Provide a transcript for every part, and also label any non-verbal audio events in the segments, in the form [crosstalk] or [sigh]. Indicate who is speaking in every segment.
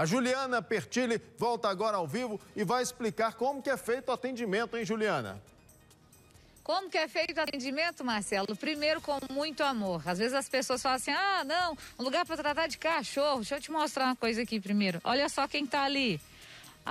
Speaker 1: A Juliana Pertilli volta agora ao vivo e vai explicar como que é feito o atendimento, hein, Juliana?
Speaker 2: Como que é feito o atendimento, Marcelo? Primeiro, com muito amor. Às vezes as pessoas falam assim: ah, não, um lugar para tratar de cachorro. Deixa eu te mostrar uma coisa aqui primeiro. Olha só quem está ali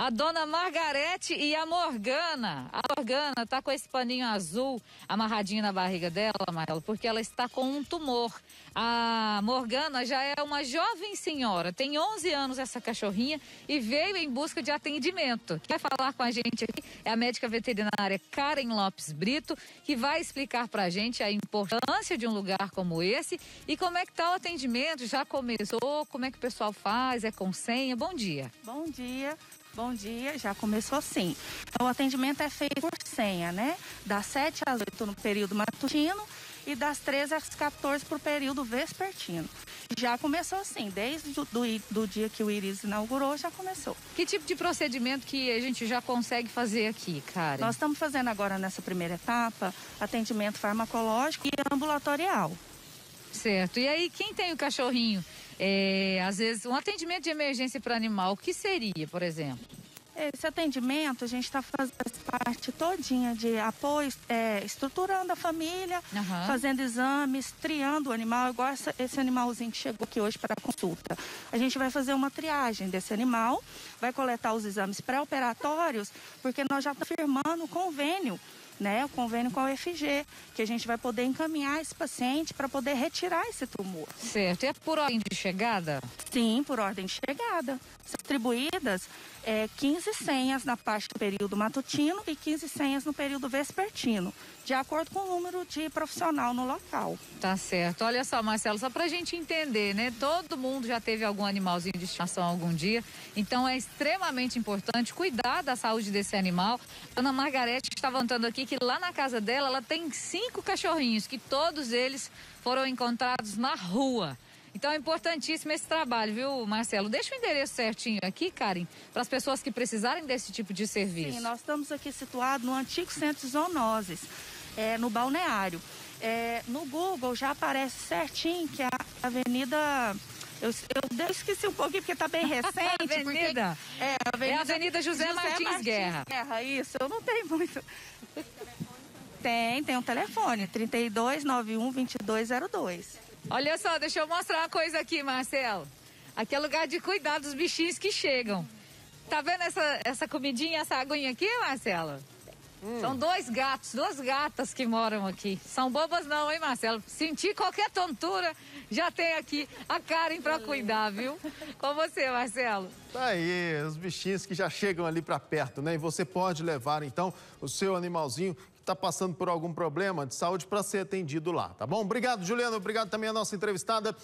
Speaker 2: a dona Margarete e a Morgana. A Morgana tá com esse paninho azul amarradinho na barriga dela, Marcelo, porque ela está com um tumor. A Morgana já é uma jovem senhora, tem 11 anos essa cachorrinha e veio em busca de atendimento. Quer falar com a gente aqui é a médica veterinária Karen Lopes Brito, que vai explicar pra gente a importância de um lugar como esse e como é que tá o atendimento. Já começou? Como é que o pessoal faz? É com senha? Bom dia.
Speaker 3: Bom dia. Bom dia, já começou assim. O atendimento é feito por senha, né? Das 7 às 8 no período matutino e das 13 às 14 por período vespertino. Já começou assim, desde do, do, do, dia que o Iris inaugurou, já começou.
Speaker 2: Que tipo de procedimento que a gente já consegue fazer aqui, cara?
Speaker 3: Nós estamos fazendo agora nessa primeira etapa atendimento farmacológico e ambulatorial.
Speaker 2: Certo. E aí, quem tem o cachorrinho é, às vezes, um atendimento de emergência para animal, o que seria, por exemplo?
Speaker 3: Esse atendimento, a gente está fazendo parte todinha de apoio, é, estruturando a família, uhum. fazendo exames, triando o animal, igual essa, esse animalzinho que chegou aqui hoje para consulta. A gente vai fazer uma triagem desse animal, vai coletar os exames pré-operatórios, porque nós já estamos firmando o convênio né, o convênio com a UFG, que a gente vai poder encaminhar esse paciente para poder retirar esse tumor.
Speaker 2: Certo. E é por ordem de chegada?
Speaker 3: Sim, por ordem de chegada. São atribuídas é, 15 senhas na parte do período matutino e 15 senhas no período vespertino, de acordo com o número de profissional no local.
Speaker 2: Tá certo. Olha só, Marcelo, só para a gente entender, né? Todo mundo já teve algum animalzinho de estimação algum dia, então é extremamente importante cuidar da saúde desse animal. Ana Margarete estava contando aqui que lá na casa dela ela tem cinco cachorrinhos, que todos eles foram encontrados na rua. Então é importantíssimo esse trabalho, viu, Marcelo? Deixa o endereço certinho aqui, Karen, para as pessoas que precisarem desse tipo de serviço.
Speaker 3: Sim, nós estamos aqui situados no antigo centro zoonoses, é, no balneário. É, no Google já aparece certinho que a Avenida eu, eu, esqueci um pouquinho porque está bem [laughs] recente.
Speaker 2: avenida. Porque, é, Avenida, é a Avenida José, José Martins, Martins Guerra.
Speaker 3: Guerra. Isso, eu não tenho muito. tem, tem um telefone, 3291 2202.
Speaker 2: Olha só, deixa eu mostrar uma coisa aqui, Marcelo. Aqui é lugar de cuidar dos bichinhos que chegam. Tá vendo essa, essa comidinha, essa aguinha aqui, Marcelo? São dois gatos, duas gatas que moram aqui. São bobas não, hein, Marcelo? Sentir qualquer tontura, já tem aqui a Karen para cuidar, viu? Com você, Marcelo.
Speaker 1: Tá aí, os bichinhos que já chegam ali para perto, né? E você pode levar, então, o seu animalzinho que está passando por algum problema de saúde para ser atendido lá, tá bom? Obrigado, Juliana. Obrigado também a nossa entrevistada.